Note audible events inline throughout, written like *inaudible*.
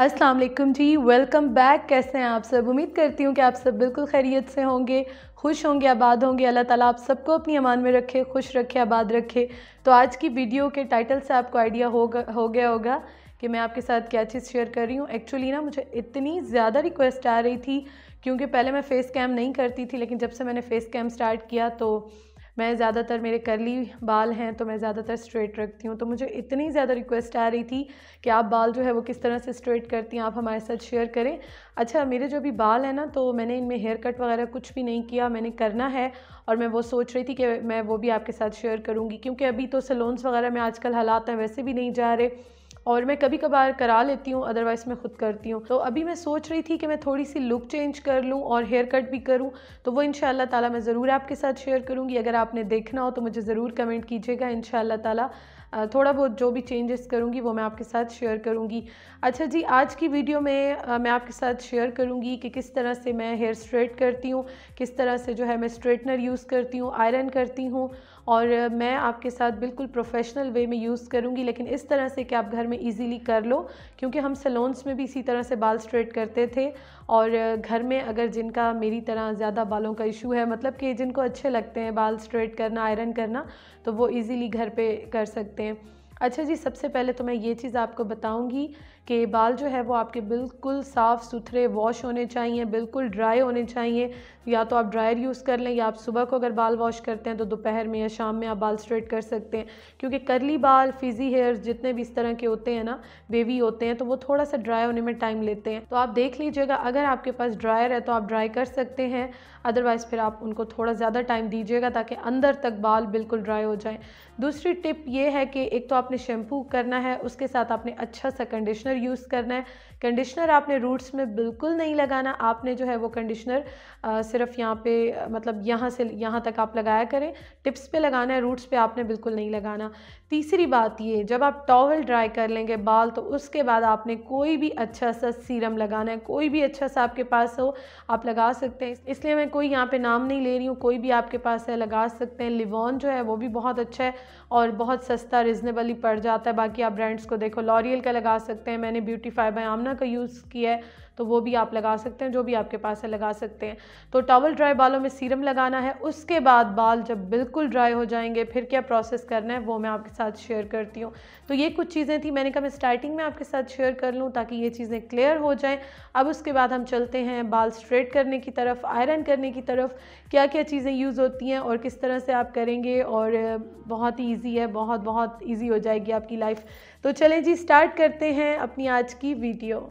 अस्सलाम वालेकुम जी welcome back कैसे हैं आप सब? उम्मीद करती हूँ कि आप सब बिल्कुल खैरियत से होंगे, खुश होंगे, आबाद होंगे। अल्लाह ताला आप सबको अपनी अमान में रखे, खुश रखे, आबाद रखे। तो आज की वीडियो के टाइटल से आपको आइडिया होगा, हो गया होगा कि मैं आपके साथ क्या चीज़ शेयर कर रही हूँ। एक्चुअली ना, मुझे इतनी ज़्यादा रिक्वेस्ट आ रही थी, क्योंकि पहले मैं फ़ेस कैम नहीं करती थी, लेकिन जब से मैंने फ़ेस कैम स्टार्ट किया तो मैं ज़्यादातर मेरे करली बाल हैं तो मैं ज़्यादातर स्ट्रेट रखती हूँ। तो मुझे इतनी ज़्यादा रिक्वेस्ट आ रही थी कि आप बाल जो है वो किस तरह से स्ट्रेट करती हैं, आप हमारे साथ शेयर करें। अच्छा मेरे जो भी बाल हैं ना तो मैंने इनमें हेयर कट वगैरह कुछ भी नहीं किया, मैंने करना है और मैं वो सोच रही थी कि मैं वो भी आपके साथ शेयर करूँगी। क्योंकि अभी तो सलोन्स वगैरह में आजकल हालात हैं, वैसे भी नहीं जा रहे। और मैं कभी कभार करा लेती हूँ अदरवाइज़ मैं ख़ुद करती हूँ। तो अभी मैं सोच रही थी कि मैं थोड़ी सी लुक चेंज कर लूँ और हेयर कट भी करूँ तो वो इन ताला मैं ज़रूर आपके साथ शेयर करूँगी। अगर आपने देखना हो तो मुझे ज़रूर कमेंट कीजिएगा इन ताला। थोड़ा बहुत जो भी चेंजेस करूँगी वो मैं आपके साथ शेयर करूँगी। अच्छा जी, आज की वीडियो में मैं आपके साथ शेयर करूँगी कि किस तरह से मैं हेयर स्ट्रेट करती हूँ, किस तरह से जो है मैं स्ट्रेटनर यूज़ करती हूँ आयरन करती हूँ। और मैं आपके साथ बिल्कुल प्रोफेशनल वे में यूज़ करूँगी, लेकिन इस तरह से कि आप घर में इजीली कर लो, क्योंकि हम सलोन्स में भी इसी तरह से बाल स्ट्रेट करते थे और घर में अगर जिनका मेरी तरह ज़्यादा बालों का इशू है मतलब कि जिनको अच्छे लगते हैं बाल स्ट्रेट करना आयरन करना तो वो ईज़िली घर पर कर सकते हैं। अच्छा जी, सबसे पहले तो मैं ये चीज़ आपको बताऊँगी कि बाल जो है वो आपके बिल्कुल साफ़ सुथरे वॉश होने चाहिए, बिल्कुल ड्राई होने चाहिए। या तो आप ड्रायर यूज़ कर लें या आप सुबह को अगर बाल वॉश करते हैं तो दोपहर में या शाम में आप बाल स्ट्रेट कर सकते हैं। क्योंकि करली बाल फिज़ी हेयर जितने भी इस तरह के होते हैं ना बेबी होते हैं तो वो थोड़ा सा ड्राई होने में टाइम लेते हैं। तो आप देख लीजिएगा, अगर आपके पास ड्रायर है तो आप ड्राई कर सकते हैं। अदरवाइज़ फिर आप उनको थोड़ा ज़्यादा टाइम दीजिएगा ताकि अंदर तक बाल बिल्कुल ड्राई हो जाए। दूसरी टिप ये है कि एक तो आपने शैम्पू करना है, उसके साथ आपने अच्छा सा कंडीशनर यूज़ करना है। कंडीशनर आपने रूट्स में बिल्कुल नहीं लगाना। आपने जो है वो कंडीशनर सिर्फ़ यहाँ पे मतलब यहाँ से, यहाँ तक आप लगाया करें। टिप्स पे लगाना है रूट्स पे आपने बिल्कुल नहीं लगाना। तीसरी बात ये, जब आप टॉवल ड्राई कर लेंगे बाल तो उसके बाद आपने कोई भी अच्छा सा सीरम लगाना है। कोई भी अच्छा सा आपके पास हो, आप लगा सकते हैं। इसलिए मैं कोई यहाँ पर नाम नहीं ले रही हूँ, कोई भी आपके पास है, लगा सकते हैं। लिवॉन जो है वो भी बहुत अच्छा है। और बहुत सस्ता रिजनेबली पड़ जाता है। बाकी आप ब्रांड्स को देखो लॉरियल का लगा सकते हैं। मैंने ब्यूटीफाई बाय आमना का यूज़ किया है। तो वो भी आप लगा सकते हैं, जो भी आपके पास है लगा सकते हैं। तो टॉवल ड्राई बालों में सीरम लगाना है, उसके बाद बाल जब बिल्कुल ड्राई हो जाएँगे, फिर क्या प्रोसेस करना है, वो मैं आपके साथ शेयर करती हूँ। तो ये कुछ चीज़ें थी, मैंने कहा मैं स्टार्टिंग में आपके साथ शेयर कर लूँ ताकि ये चीज़ें क्लियर हो जाएँ। अब उसके बाद हम चलते हैं बाल स्ट्रेट करने की तरफ़ आयरन करने की तरफ़ क्या क्या चीज़ें यूज़ होती हैं और किस तरह से आप करेंगे और बहुत ही ईजी है, बहुत बहुत ईजी हो जाएगी आपकी लाइफ तो चलें जी स्टार्ट करते हैं अपनी आज की वीडियो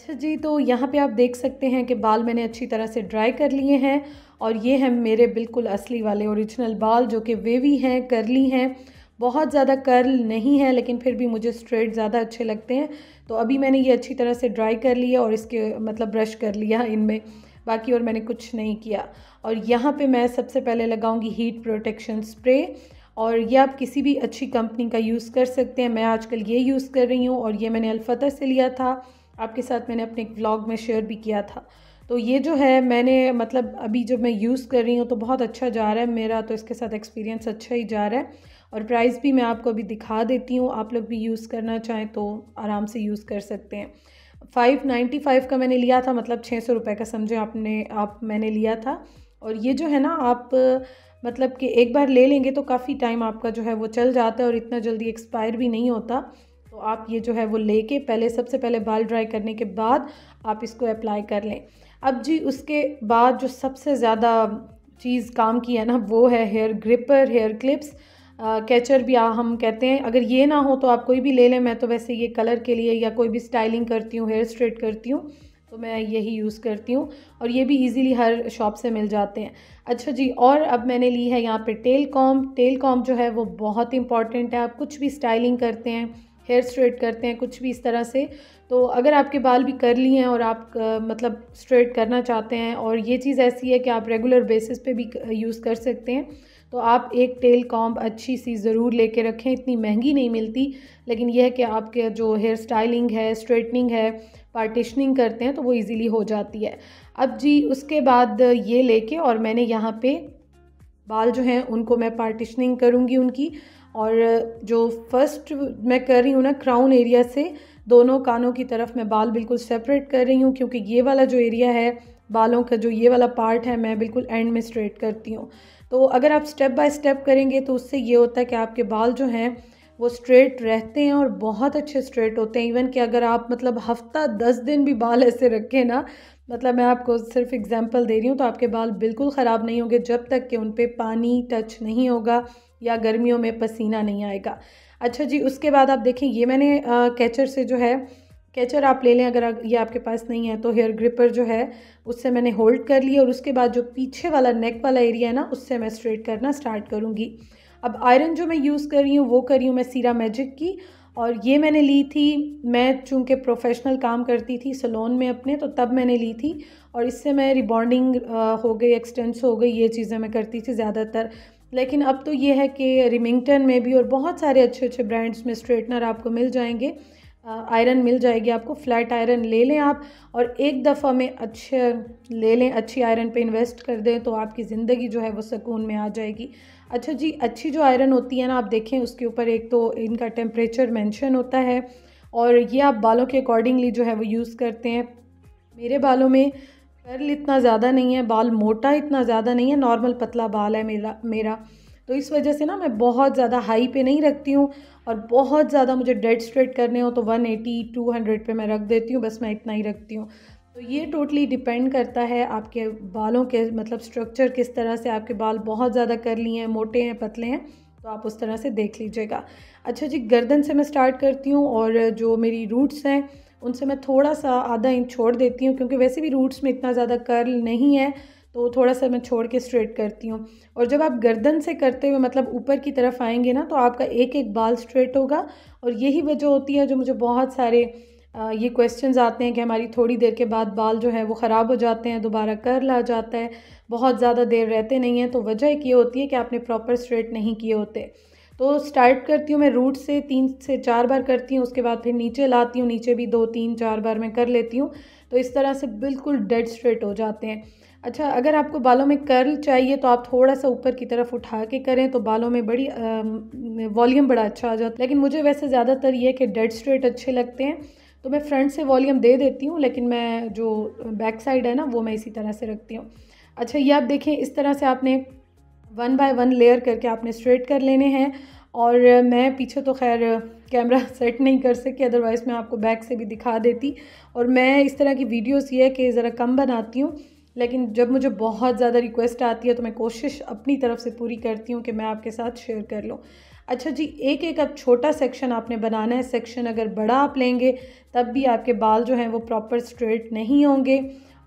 अच्छा जी तो यहाँ पे आप देख सकते हैं कि बाल मैंने अच्छी तरह से ड्राई कर लिए हैं और ये हैं मेरे बिल्कुल असली वाले ओरिजिनल बाल जो कि वेवी हैं करली हैं। बहुत ज़्यादा कर्ल नहीं है, लेकिन फिर भी मुझे स्ट्रेट ज़्यादा अच्छे लगते हैं। तो अभी मैंने ये अच्छी तरह से ड्राई कर लिया और इसके मतलब ब्रश कर लिया इनमें। बाकी और मैंने कुछ नहीं किया। और यहाँ पे मैं सबसे पहले लगाऊँगी हीट प्रोटेक्शन स्प्रे और ये आप किसी भी अच्छी कंपनी का यूज़ कर सकते हैं। मैं आजकल ये यूज़ कर रही हूँ और ये मैंने अल्फतर से लिया था। आपके साथ मैंने अपने एक व्लॉग में शेयर भी किया था। तो ये जो है, मैंने मतलब अभी जब मैं यूज़ कर रही हूँ तो बहुत अच्छा जा रहा है मेरा तो इसके साथ एक्सपीरियंस अच्छा ही जा रहा है। और प्राइस भी मैं आपको अभी दिखा देती हूँ, आप लोग भी यूज़ करना चाहें तो आराम से यूज़ कर सकते हैं। फाइव नाइन्टी फाइव का मैंने लिया था मतलब छः सौ रुपये का समझे आपने, आप, मैंने लिया था। और ये जो है ना, आप मतलब कि एक बार ले लेंगे तो काफ़ी टाइम आपका जो है वो चल जाता है और इतना जल्दी एक्सपायर भी नहीं होता। तो आप ये जो है वो लेके पहले सबसे पहले बाल ड्राई करने के बाद आप इसको अप्लाई कर लें। अब जी उसके बाद जो सबसे ज़्यादा चीज़ काम की है ना वो है hair gripper hair clips catcher भी आ, हम कहते हैं। अगर ये ना हो तो आप कोई भी ले लें मैं तो वैसे ये कलर के लिए या कोई भी स्टाइलिंग करती हूँ हेयर स्ट्रेट करती हूँ तो मैं यही यूज़ करती हूँ। और ये भी इजीली हर शॉप से मिल जाते हैं। अच्छा जी और अब मैंने ली है यहाँ पे टेल कॉम टेल कॉम जो है वो बहुत इंपॉर्टेंट है। आप कुछ भी स्टाइलिंग करते हैं हेयर स्ट्रेट करते हैं कुछ भी इस तरह से। तो अगर आपके बाल भी कर लिए हैं और आप मतलब स्ट्रेट करना चाहते हैं और ये चीज़ ऐसी है कि आप रेगुलर बेसिस पे भी यूज़ कर सकते हैं तो आप एक टेल कॉम्ब अच्छी सी ज़रूर लेके रखें। इतनी महँगी नहीं मिलती, लेकिन यह है कि आपके जो हेयर स्टाइलिंग है, स्ट्रेटनिंग है, पार्टिशनिंग करते हैं तो वो इजीली हो जाती है। अब जी, उसके बाद ये लेके और मैंने यहाँ पे बाल जो हैं उनको मैं पार्टिशनिंग करूँगी उनकी। और जो फ़र्स्ट मैं कर रही हूँ ना क्राउन एरिया से, दोनों कानों की तरफ़ मैं बाल बिल्कुल सेपरेट कर रही हूँ, क्योंकि ये वाला जो एरिया है, बालों का जो ये वाला पार्ट है, मैं बिल्कुल एंड में स्ट्रेट करती हूँ। तो अगर आप स्टेप बाय स्टेप करेंगे तो उससे ये होता है कि आपके बाल जो हैं, वो स्ट्रेट रहते हैं और बहुत अच्छे स्ट्रेट होते हैं। इवन कि अगर आप मतलब हफ़्ता दस दिन भी बाल ऐसे रखें ना मतलब मैं आपको सिर्फ़ एग्जांपल दे रही हूँ तो आपके बाल बिल्कुल ख़राब नहीं होंगे जब तक कि उन पर पानी टच नहीं होगा या गर्मियों में पसीना नहीं आएगा। अच्छा जी, उसके बाद आप देखें, ये मैंने कैचर से जो है कैचर आप ले लें अगर ये आपके पास नहीं है तो हेयर ग्रिपर जो है, उससे मैंने होल्ड कर लिया और उसके बाद जो पीछे वाला नेक वाला एरिया है ना, उससे मैं स्ट्रेट करना स्टार्ट करूँगी। अब आयरन जो मैं यूज़ कर रही हूँ, वो कर रही हूँ मैं सीरा मैजिक की और ये मैंने ली थी, मैं चूँकि प्रोफेशनल काम करती थी सलोन में अपने तो तब मैंने ली थी और इससे मैं रिबॉन्डिंग हो गई एक्सटेंस हो गई, ये चीज़ें मैं करती थी ज़्यादातर। लेकिन अब तो ये है कि रिमिंगटन में भी और बहुत सारे अच्छे अच्छे ब्रांड्स में स्ट्रेटनर आपको मिल जाएँगे। आयरन मिल जाएगी आपको फ्लैट आयरन ले लें आप और एक दफ़ा में अच्छे, ले लें, अच्छी आयरन पे इन्वेस्ट कर दें तो आपकी ज़िंदगी जो है वो सुकून में आ जाएगी। अच्छा जी, अच्छी जो आयरन होती है ना, आप देखें उसके ऊपर एक तो इनका टेम्परेचर मेंशन होता है और ये आप बालों के अकॉर्डिंगली जो है वो यूज़ करते हैं। मेरे बालों में कर्ल इतना ज़्यादा नहीं है, बाल मोटा इतना ज़्यादा नहीं है नॉर्मल पतला बाल है मेरा मेरा। तो इस वजह से ना मैं बहुत ज़्यादा हाई पे नहीं रखती हूँ और बहुत ज़्यादा मुझे डेड स्ट्रेट करने हो तो 180 200 पे मैं रख देती हूँ, बस मैं इतना ही रखती हूँ। तो ये टोटली डिपेंड करता है आपके बालों के मतलब स्ट्रक्चर किस तरह से आपके बाल बहुत ज़्यादा कर लिए हैं, मोटे हैं, पतले हैं तो आप उस तरह से देख लीजिएगा। अच्छा जी, गर्दन से मैं स्टार्ट करती हूँ और जो मेरी रूट्स हैं, उनसे मैं थोड़ा सा आधा इंच छोड़ देती हूँ, क्योंकि वैसे भी रूट्स में इतना ज़्यादा कर्ल नहीं है। तो थोड़ा सा मैं छोड़ के स्ट्रेट करती हूँ। और जब आप गर्दन से करते हुए मतलब ऊपर की तरफ़ आएँगे ना तो आपका एक एक बाल स्ट्रेट होगा। और यही वजह होती है जो मुझे बहुत सारे ये क्वेश्चंस आते हैं कि हमारी थोड़ी देर के बाद बाल जो है वो ख़राब हो जाते हैं, दोबारा कर ला जाता है, बहुत ज़्यादा देर रहते नहीं हैं तो वजह एक ये होती है कि आपने प्रॉपर स्ट्रेट नहीं किए होते। तो स्टार्ट करती हूँ मैं रूट से तीन से चार बार करती हूँ, उसके बाद फिर नीचे लाती हूँ, नीचे भी दो, तीन, चार बार मैं कर लेती हूँ। तो इस तरह से बिल्कुल डेड स्ट्रेट हो जाते हैं। अच्छा अगर आपको बालों में कर्ल चाहिए तो आप थोड़ा सा ऊपर की तरफ़ उठा के करें तो बालों में बड़ी वॉल्यूम बड़ा अच्छा आ जाता है। लेकिन मुझे वैसे ज़्यादातर ये कि डेड स्ट्रेट अच्छे लगते हैं। तो मैं फ्रंट से वॉल्यूम दे देती हूँ, लेकिन मैं जो बैक साइड है ना, वो मैं इसी तरह से रखती हूँ। अच्छा ये आप देखें, इस तरह से आपने वन बाय वन लेयर करके आपने स्ट्रेट कर लेने हैं। और मैं पीछे तो खैर कैमरा सेट *laughs* नहीं कर सकी अदरवाइज़ मैं आपको बैक से भी दिखा देती। और मैं इस तरह की वीडियोस ये कि ज़रा कम बनाती हूँ, लेकिन जब मुझे बहुत ज़्यादा रिक्वेस्ट आती है तो मैं कोशिश अपनी तरफ़ से पूरी करती हूँ कि मैं आपके साथ शेयर कर लूँ। अच्छा जी, एक एक अब छोटा सेक्शन आपने बनाना है। सेक्शन अगर बड़ा आप लेंगे, तब भी आपके बाल जो हैं वो प्रॉपर स्ट्रेट नहीं होंगे।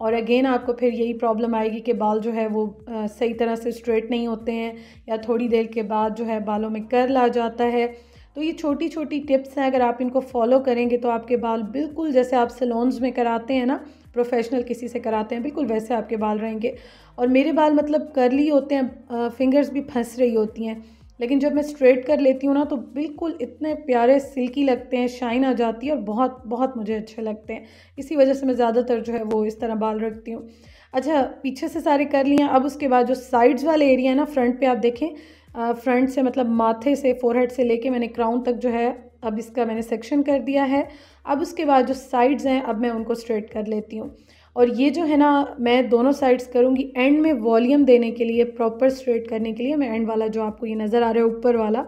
और अगेन आपको फिर यही प्रॉब्लम आएगी कि बाल जो है वो आ, सही तरह से स्ट्रेट नहीं होते हैं या थोड़ी देर के बाद जो है बालों में कर्ल आ जाता है। तो ये छोटी छोटी टिप्स हैं अगर आप इनको फॉलो करेंगे तो आपके बाल बिल्कुल जैसे आप सलोन्स में कराते हैं ना प्रोफेशनल किसी से कराते हैं बिल्कुल वैसे आपके बाल रहेंगे। और मेरे बाल मतलब करली होते हैं फिंगर्स भी फंस रही होती हैं। लेकिन जब मैं स्ट्रेट कर लेती हूँ ना तो बिल्कुल इतने प्यारे सिल्की लगते हैं शाइन आ जाती है और बहुत बहुत मुझे अच्छे लगते हैं। इसी वजह से मैं ज़्यादातर जो है वो इस तरह बाल रखती हूँ। अच्छा पीछे से सारे कर लिए अब उसके बाद जो साइड्स वाले एरिया है ना फ्रंट पे आप देखें फ्रंट से मतलब माथे से फोरहेड से लेके मैंने क्राउन तक जो है, अब इसका मैंने सेक्शन कर दिया है। अब उसके बाद जो साइड्स हैं, अब मैं उनको स्ट्रेट कर लेती हूँ। और ये जो है ना, मैं दोनों साइड्स करूँगी एंड में वॉल्यूम देने के लिए प्रॉपर स्ट्रेट करने के लिए, मैं एंड वाला जो आपको ये नज़र आ रहा है, ऊपर वाला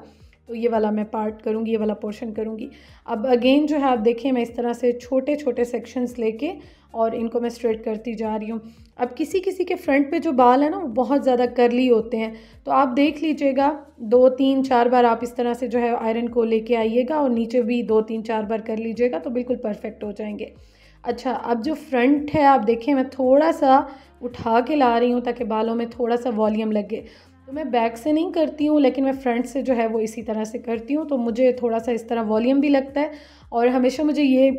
तो ये वाला मैं पार्ट करूँगी, ये वाला पोर्शन करूँगी। अब अगेन जो है, आप देखें मैं इस तरह से छोटे छोटे सेक्शंस लेके और इनको मैं स्ट्रेट करती जा रही हूँ। अब किसी किसी के फ्रंट पे जो बाल है ना, वो बहुत ज़्यादा करली होते हैं। तो आप देख लीजिएगा, दो, तीन, चार बार आप इस तरह से जो है आयरन को लेके आइएगा और नीचे भी दो, तीन, चार बार कर लीजिएगा तो बिल्कुल परफेक्ट हो जाएँगे। अच्छा अब जो फ्रंट है, आप देखें मैं थोड़ा सा उठा के ला रही हूँ ताकि बालों में थोड़ा सा वॉल्यूम लगे। तो मैं बैक से नहीं करती हूँ, लेकिन मैं फ्रंट से जो है, वो इसी तरह से करती हूँ। तो मुझे थोड़ा सा इस तरह वॉल्यूम भी लगता है और हमेशा मुझे ये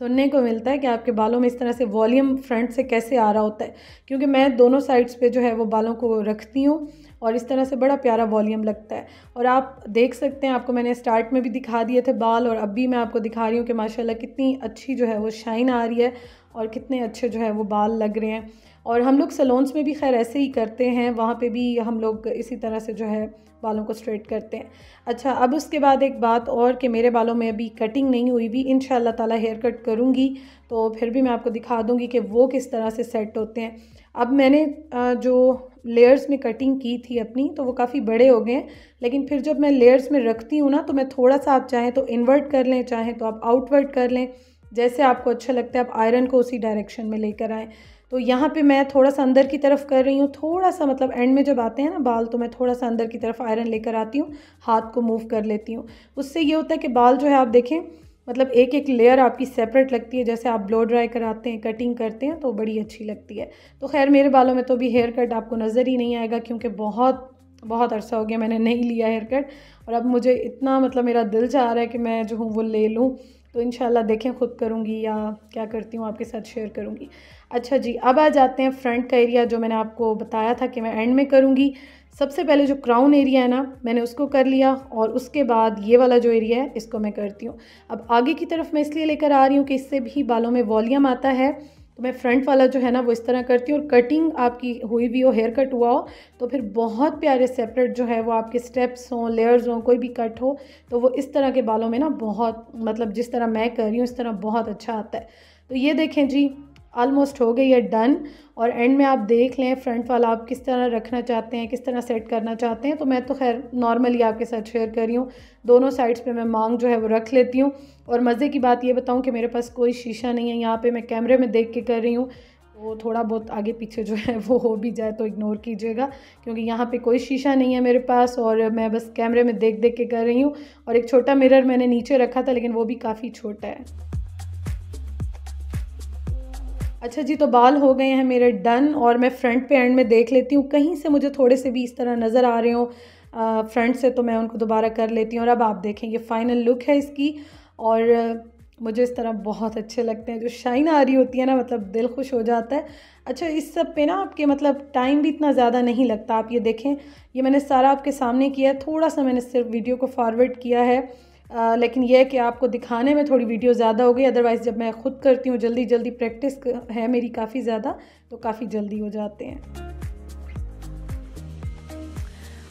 सुनने को मिलता है कि आपके बालों में इस तरह से वॉल्यूम फ्रंट से कैसे आ रहा होता है। क्योंकि मैं दोनों साइड्स पे जो है, वो बालों को रखती हूँ। और इस तरह से बड़ा प्यारा वॉल्यूम लगता है। और आप देख सकते हैं, आपको मैंने स्टार्ट में भी दिखा दिए थे बाल, और अब भी मैं आपको दिखा रही हूँ कि माशाल्लाह कितनी अच्छी जो है वो शाइन आ रही है और कितने अच्छे जो है वो बाल लग रहे हैं। और हम लोग सलोन्स में भी खैर ऐसे ही करते हैं, वहाँ पे भी हम लोग इसी तरह से जो है बालों को स्ट्रेट करते हैं। अच्छा अब उसके बाद एक बात और कि मेरे बालों में अभी कटिंग नहीं हुई भी इन ताला हेयर कट करूँगी तो फिर भी मैं आपको दिखा दूँगी कि वो किस तरह से सेट होते हैं। अब मैंने जो लेयर्स में कटिंग की थी अपनी तो वो काफ़ी बड़े हो गए हैं। लेकिन फिर जब मैं लेयर्स में रखती हूँ ना तो मैं थोड़ा सा आप चाहें तो इन्वर्ट कर लें, चाहें तो आप आउटवर्ट कर लें। जैसे आपको अच्छा लगता है, आप आयरन को उसी डायरेक्शन में लेकर आएँ। तो यहाँ पे मैं थोड़ा सा अंदर की तरफ़ कर रही हूँ, थोड़ा सा मतलब एंड में जब आते हैं ना बाल तो मैं थोड़ा सा अंदर की तरफ़ आयरन लेकर आती हूँ, हाथ को मूव कर लेती हूँ। उससे ये होता है कि बाल जो है, आप देखें मतलब एक एक लेयर आपकी सेपरेट लगती है, जैसे आप ब्लो ड्राई कराते हैं कटिंग करते हैं तो बड़ी अच्छी लगती है। तो खैर, मेरे बालों में तो भी हेयर कट आपको नज़र ही नहीं आएगा, क्योंकि बहुत बहुत अरसा हो गया, मैंने नहीं लिया हेयर कट और अब मुझे इतना मतलब मेरा दिल चाह रहा है कि मैं जो हूँ, वो ले लूँ। तो इन देखें, ख़ुद करूँगी या क्या करती हूँ, आपके साथ शेयर करूँगी। अच्छा जी, अब आ जाते हैं फ्रंट का एरिया जो मैंने आपको बताया था कि मैं एंड में करूँगी। सबसे पहले जो क्राउन एरिया है ना, मैंने उसको कर लिया और उसके बाद ये वाला जो एरिया है, इसको मैं करती हूँ। अब आगे की तरफ़ मैं इसलिए लेकर आ रही हूँ कि इससे भी बालों में वॉल्यूम आता है तो मैं फ्रंट वाला जो है ना, वो इस तरह करती हूँ और कटिंग आपकी हुई भी हो हेयर कट हुआ हो तो फिर बहुत प्यारे सेपरेट जो है, वो आपके स्टेप्स हों लेयर्स हों, कोई भी कट हो तो वो इस तरह के बालों में ना बहुत मतलब जिस तरह मैं कर रही हूँ, इस तरह बहुत अच्छा आता है। तो ये देखें जी ऑलमोस्ट हो गई है डन और एंड में आप देख लें फ्रंट वाला आप किस तरह रखना चाहते हैं, किस तरह सेट करना चाहते हैं तो मैं तो खैर नॉर्मली आपके साथ शेयर कर रही हूँ. दोनों साइड्स पे मैं मांग जो है वो रख लेती हूँ. और मज़े की बात ये बताऊँ कि मेरे पास कोई शीशा नहीं है, यहाँ पे मैं कैमरे में देख के कर रही हूँ. तो थोड़ा बहुत आगे पीछे जो है वो हो भी जाए तो इग्नोर कीजिएगा, क्योंकि यहाँ पे कोई शीशा नहीं है मेरे पास और मैं बस कैमरे में देख देख के कर रही हूँ. और एक छोटा मिरर मैंने नीचे रखा था, लेकिन वो भी काफ़ी छोटा है. अच्छा जी तो बाल हो गए हैं मेरे, डन। और मैं फ्रंट पे एंड में देख लेती हूँ, कहीं से मुझे थोड़े से भी इस तरह नज़र आ रहे हो फ्रंट से तो मैं उनको दोबारा कर लेती हूँ। और अब आप देखें, ये फ़ाइनल लुक है इसकी। और मुझे इस तरह बहुत अच्छे लगते हैं, जो शाइन आ रही होती है ना मतलब दिल खुश हो जाता है। अच्छा इस सब पे ना आपके मतलब टाइम भी इतना ज़्यादा नहीं लगता। आप ये देखें, ये मैंने सारा आपके सामने किया है, थोड़ा सा मैंने सिर्फ़ वीडियो को फॉरवर्ड किया है। आ, लेकिन यह कि आपको दिखाने में थोड़ी वीडियो ज़्यादा हो गई अदरवाइज़ जब मैं ख़ुद करती हूँ जल्दी जल्दी प्रैक्टिस है मेरी काफ़ी ज़्यादा तो काफ़ी जल्दी हो जाते हैं।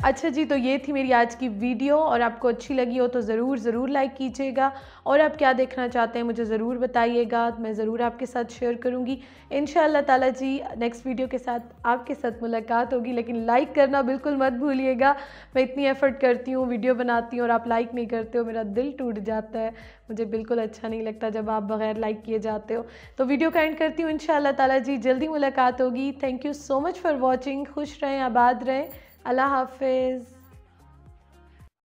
अच्छा जी तो ये थी मेरी आज की वीडियो। और आपको अच्छी लगी हो तो ज़रूर ज़रूर लाइक कीजिएगा। और आप क्या देखना चाहते हैं मुझे ज़रूर बताइएगा। मैं ज़रूर आपके साथ शेयर करूँगी। इन ताला जी नेक्स्ट वीडियो के साथ आपके साथ मुलाकात होगी। लेकिन लाइक करना बिल्कुल मत भूलिएगा। मैं इतनी एफ़र्ट करती हूँ वीडियो बनाती हूँ और आप लाइक नहीं करते हो, मेरा दिल टूट जाता है। मुझे बिल्कुल अच्छा नहीं लगता जब आप बग़ैर लाइक किए जाते हो। तो वीडियो का एंड करती हूँ इन ताला जी, जल्दी मुलाकात होगी। Thank you so much for watching खुश रहें, आबाद रहें। अल्लाह हाफिज़।